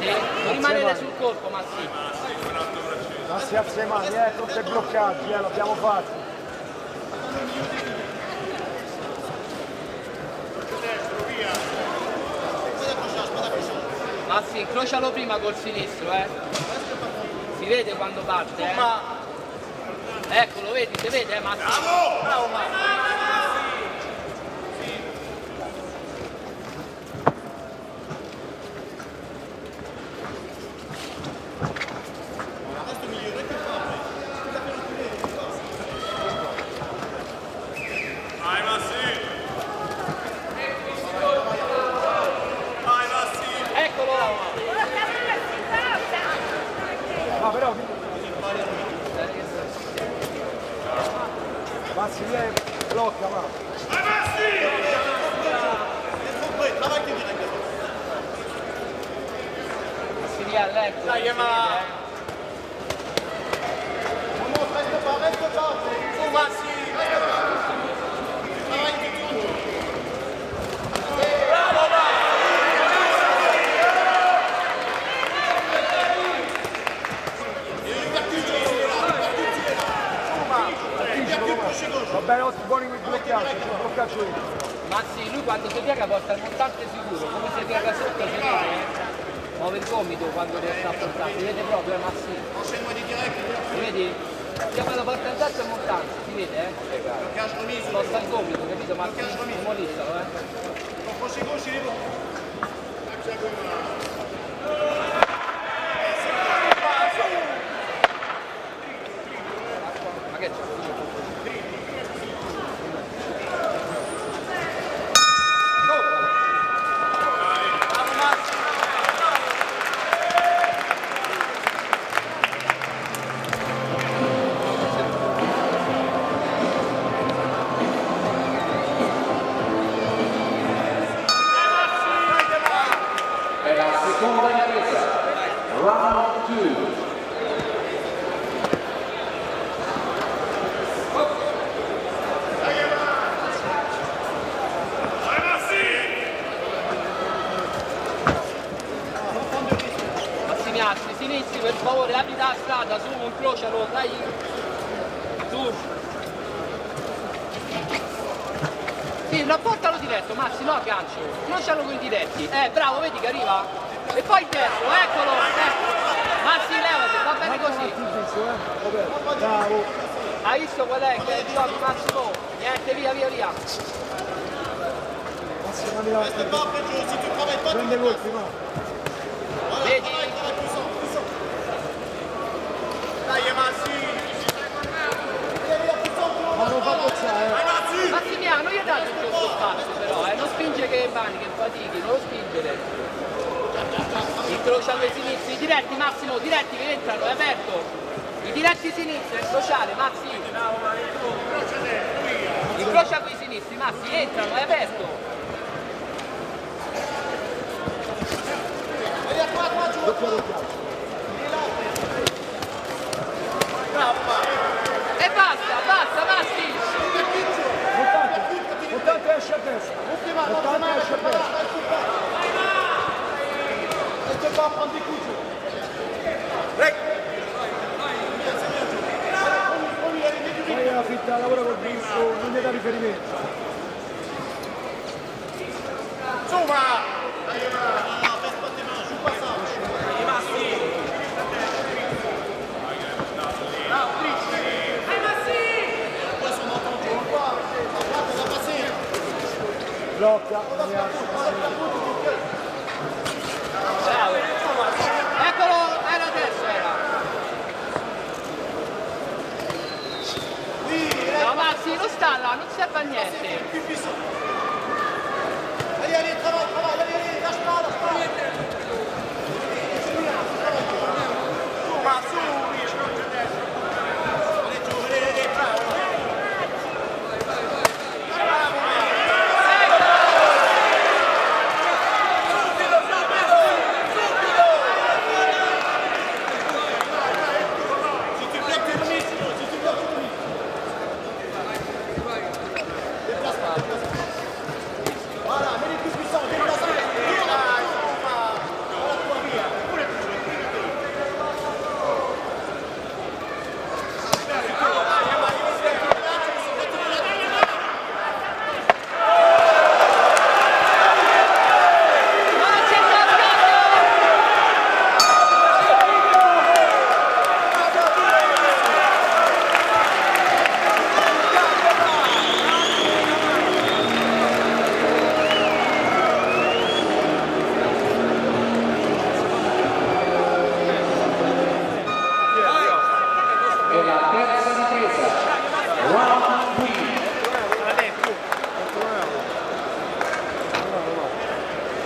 Rimanere sul corpo, Massi. Non si alza le mani, eh, tutti i bloccaggi, eh, l'abbiamo fatto. Massi, incrocialo prima col sinistro, eh? Si vede quando parte, eh? Eccolo, vedi, si vede, eh, Massi? Bravo! Bravo, Vai Massi! Vai Massi! Eccolo! No, però... Passi via, blocca, va. Vai Massi! Si riallegro. Dai, si ma- vede, eh. Su Massi! Va bene, otti buoni con i bloccaggi, c'è un io. Massi, lui quando si piega porta il montante sicuro, come si piega sotto si vede, eh? Muove il gomito quando sta a portare, si vede proprio, eh, Massi? Si vedi? Chiamalo porta il tasto e montante, si vede, eh? Sposta il gomito, capito? Massi, demolissalo, eh? Ma Hai visto qual è? Che è il gioco Massimo? Niente, via, via, via. Massimo, via. Questo è Bob, giusto, ti come il Prende lui. Vedi? Dai, Massi. Ma non fa cozzare. gli io dato il tuo spazio però, eh. Non spinge che bani, che fatichi, non lo spingere. Incrociando i sinistri, diretti Massimo, diretti che entrano, è aperto. I diretti sinistri, è sociale, Massimo. Incrocia con i sinistri, Massi, entrano, è aperto. E basta, basta, Massi. Ottanta, ottanta esce a destra. Ottanta esce a destra. Poi la fitta lavora col visto, non gli dà riferimento. Blocca, non rialza. Bravo. Eccolo, era adesso, era. No, Là, non serve a niente.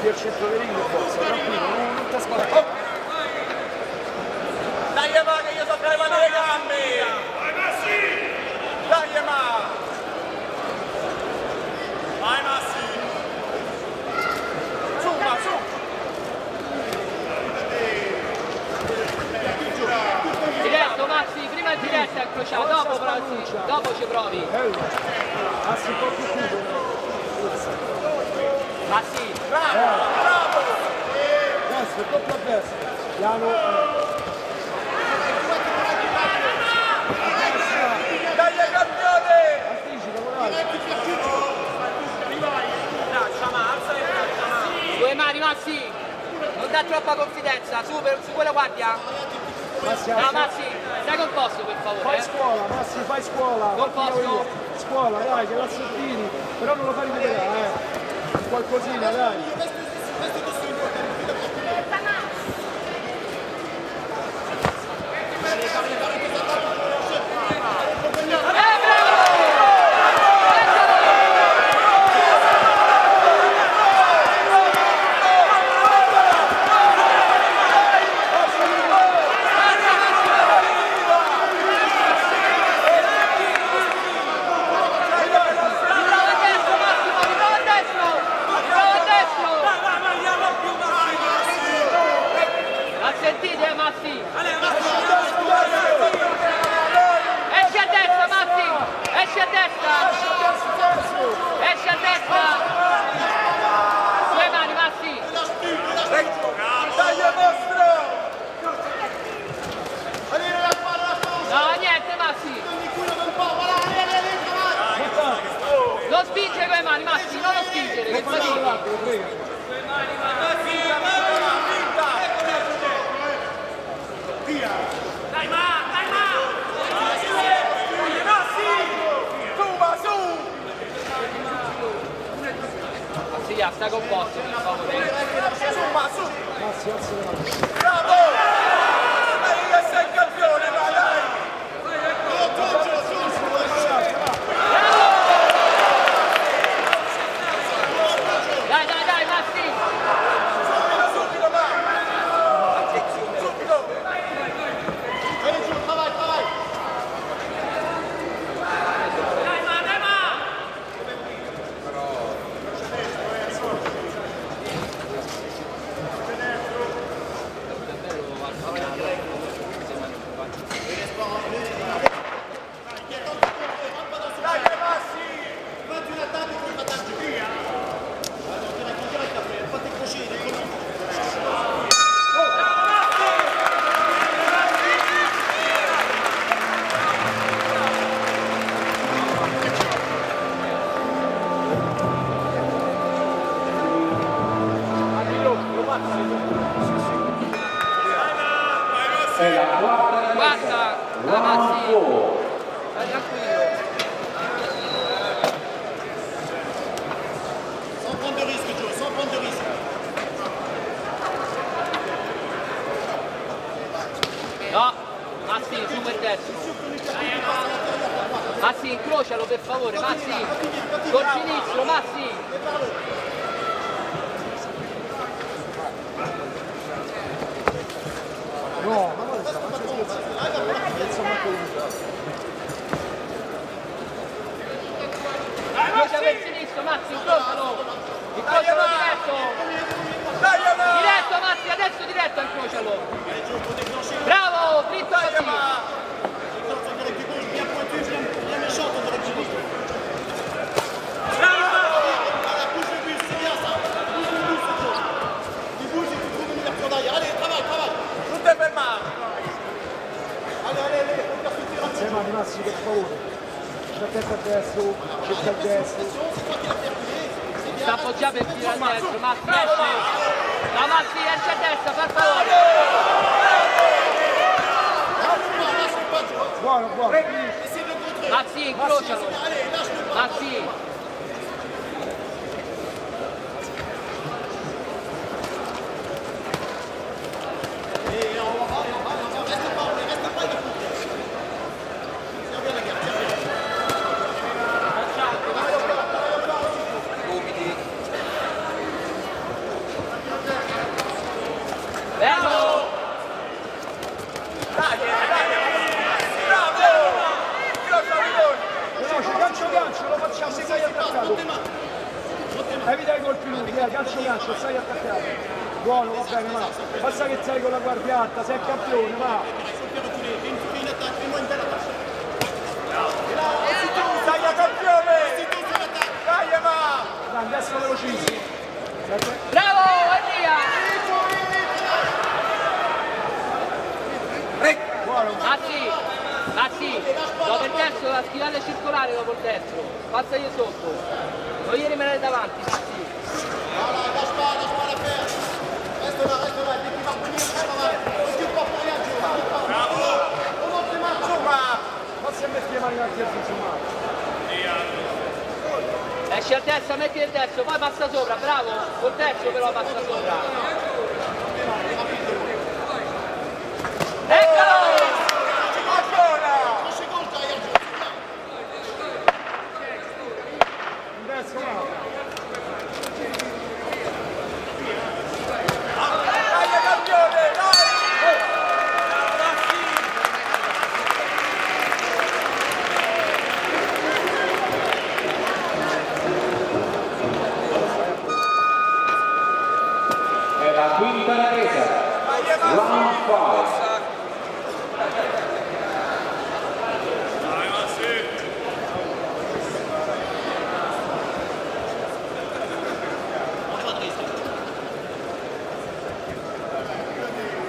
Qui al centro del ring, forza, tranquillo, non, non ti spaventare. Dai ma che io so levano le gambe! Vai Massi! Dai ma! Vai Massi! Su ma su! Diretto, Massi, prima il diretto è incrociato, dopo provi, dopo ci provi. Passi un po' più chiuso. Massi, Destra, doppio a destra. Piano. Dai campione! Anticipa, guardate. due mani Massi, non dà troppa confidenza, su, per- su quella guardia. Massi, No. Massi, stai composto per favore. Fai eh. scuola, Massi, fai scuola. Posso. io. Scuola, dai, che la sottini. Però non lo fai rivedere, eh. Qualcosina, dai. Eh, bravo! Riprova a destra Massimo, riprova a destra! Riprova a destra! La sentite Massi? Esci a destra Massi! Esci a destra! Esci a destra! Due mani Massi! Dai mostro! No, niente Massi! Non spinge con le mani Massi, non lo spingere, che fatichi! Lo prego. Dai ma! Dai ma! Massi! Su ma su! Massi, ya, sta composto per favore. Su ma su! Bravo! No, Massi, su per destra. Massi, incrocialo per favore, Massi. Col sinistro, Massi. No, ma guarda, ma c'è scherzo. Manco uno. Incrocia per sinistro, Massi, incrocialo. Incrocialo diretto. Diretto, Massi, adesso diretto, incrocialo. Bravo, dritto Sei mani Massi per favore. C'è testa a destra, cerca il destro. Sta appoggiato per tirare a destra, Massi esce. La Massi esce a destra, per favore. Buono, buono. Massi, incrocialo. Allez, gancio, stai attaccato. Buono, va bene, ma basta che sei con la guardia alta, sei campione, va. Dai, campione! Dai, adesso velocissimo. Bravo, via. Buono, Massi, Massi, dopo il destro la schivata circolare dopo il destro. Passagli sotto. Non gli rimanere davanti, Esci a destra, metti il destro, poi passa sopra, bravo. Col destro però passa sopra. Eccolo! Crochet gauche derrière, Joe. In destra, va. È la quinta ripresa. Round 5.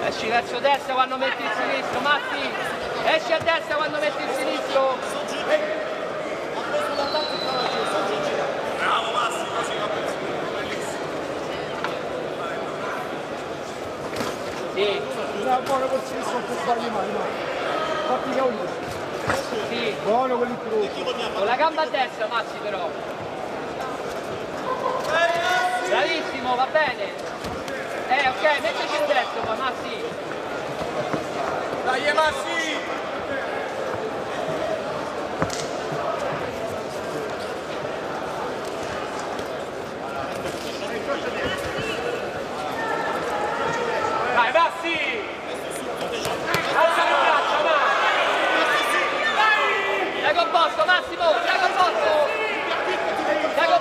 Esci verso destra quando metti il sinistro, Matti! Esci a destra quando metti il sinistro! Tu travailles, Joe. Sans chercher. Sì, buono col sinistro, non sbagli mai, no. Fatti caudire. sì. Buono con pas. Con la gamba a destra, Massi però. Bravissimo, va bene. Eh, ok, metteci il destro poi, Massi.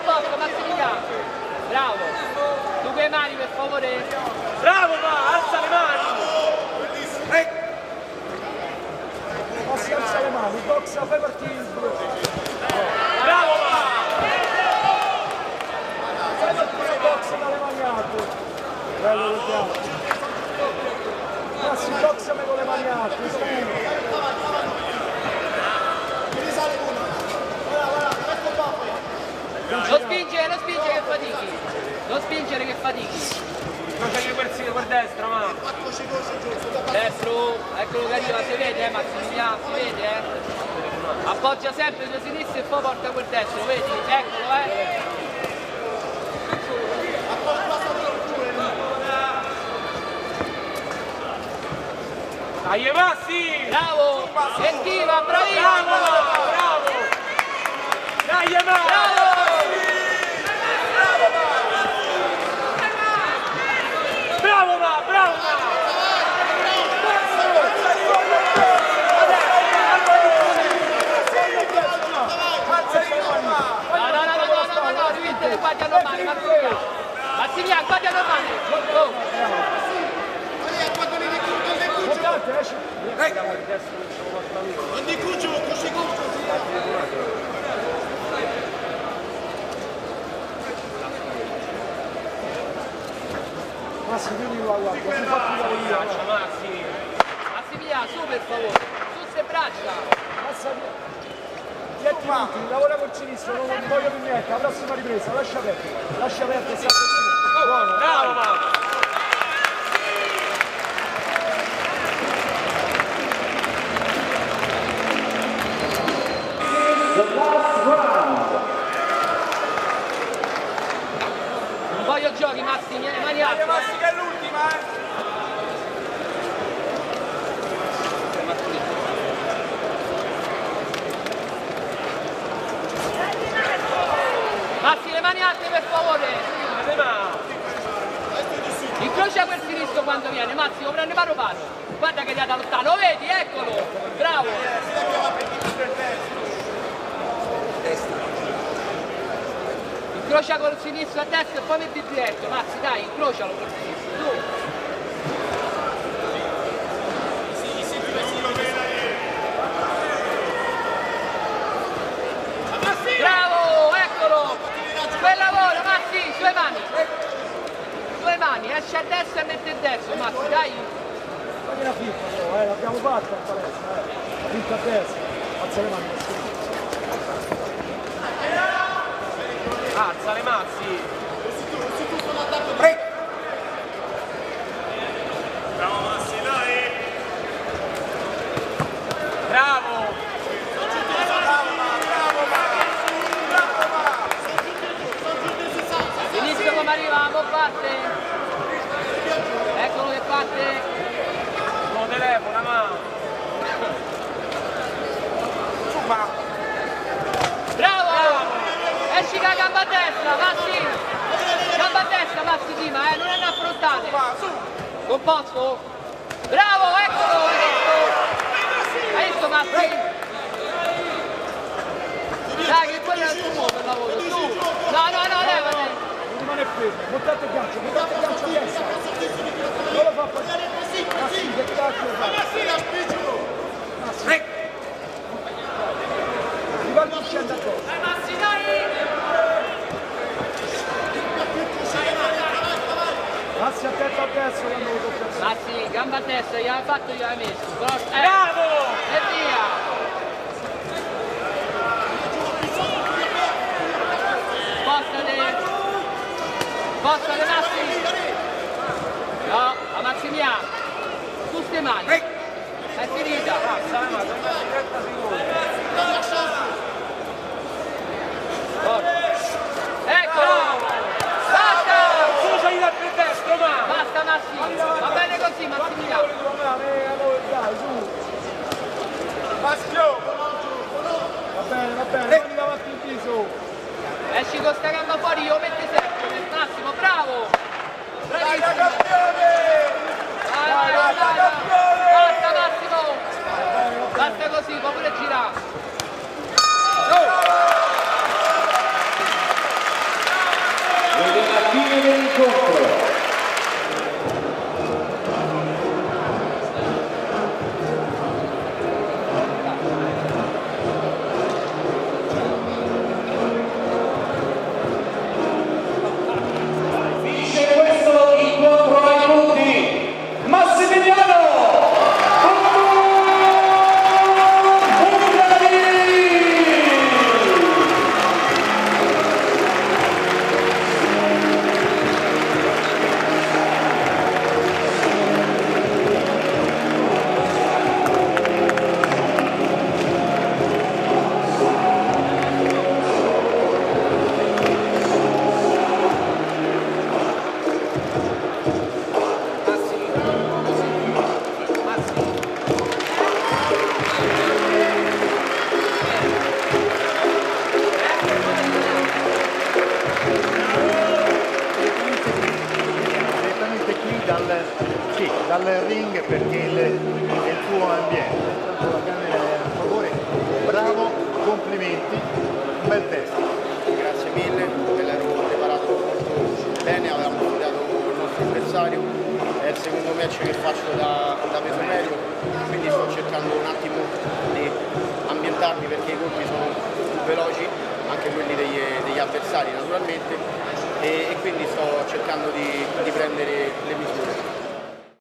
Posto, Massimiliano! Bravo! Tu quei mani per favore! Bravo, va! Alza le mani! Ma si alza le mani, boxa, fai partire il due. Bravo, va! Fai partire il box dalle mani alte. Bello quel piatto. Ma si boxa me con le mani alte, sicuro. Risale uno. Voilà, voilà. Reste pas après. Non spingere, non spingere che fatichi! Non spingere che fatichi! Crociagli quel sito per destra, ma. Destro, eccolo che arriva, si vede eh Massimiliano, si vede eh. Appoggia sempre il tuo sinistro e poi porta quel destro, vedi? Eccolo eh. Dai Massi! Bravo! Sentiva, bravissimo! Bravo! Bravo! Dai Massi! Bravo! Bravo ma, bravo ma! No, no, no, no, no, no, rimettete guardi a normale, Massimiliano! Massimiliano, guardi a normale! Oh. Non di cuccio, così Massi, vieni qua, guarda, si fa più la via. Braccia Massi! Massimiliano, su per favore! Su ste braccia! Passa via. Dieci minuti, lavora col sinistro, non non voglio più niente, la prossima ripresa, lascia aperto, lascia aperto e sta Buono, Bravo ma! The last round. Non voglio giochi, Massi, mani alte! eh. che è l'ultima eh! Massi, le mani alte per favore! Dai ma! Incrocia quel sinistro quando viene, Massimo, prende paro paro. Guarda che è da lontano, lo vedi? Eccolo! Bravo! Incrocia col sinistro a destra e poi metti diretto, Mazzi, dai, incrocialo col sinistro, su! Bravo, eccolo! Bel lavoro, Mazzi, sue mani! Sue mani, esce a destra e mette il destro, Mazzi, dai! Fagli una finta però, eh, l'abbiamo fatta in palestra, eh. La finta a destra, alza le mani. Alza le Massi! Bravo Massi, dai! Bravo! Inizio come arriva, mo parte! Eccolo che parte! Lo telefona ma! Bravo! Esci con la gamba a destra, Massi! Gamba a destra, Massi prima, eh, non è affrontate! Composto? Bravo, eccolo! Hai visto Massi? Dai, che quello è il tuo per lavoro, su! No, no, no, levate! Montate il gancio, montate il gancio a destra. Non lo fa passare. Massi, che cacchio fa? Massi. Rivaldo scende a destra. Massi, dai! Massi attento a destra quando lo tocca a destra. Massi, gamba a destra, gli hai fatto, gli hai messo. Eh, Bravo! e via! Spostate! Spostate Massi! No, a Massimiliano! Su ste mani! È finita! 30 secondi! necessari naturalmente e, e quindi sto cercando di, di prendere le misure.